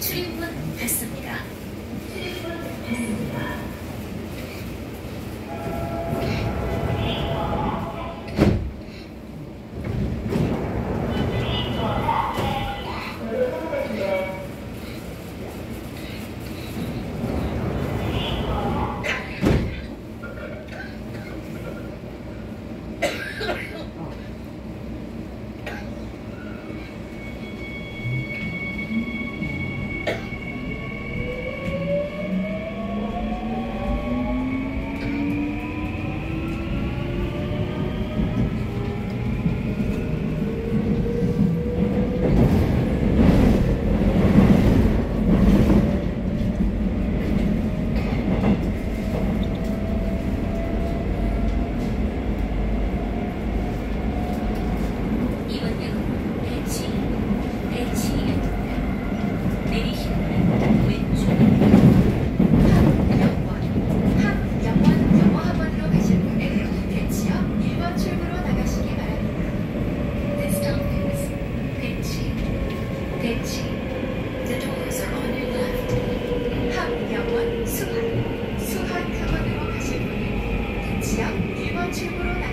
출입문 닫습니다. 출입문 닫습니다. siguro na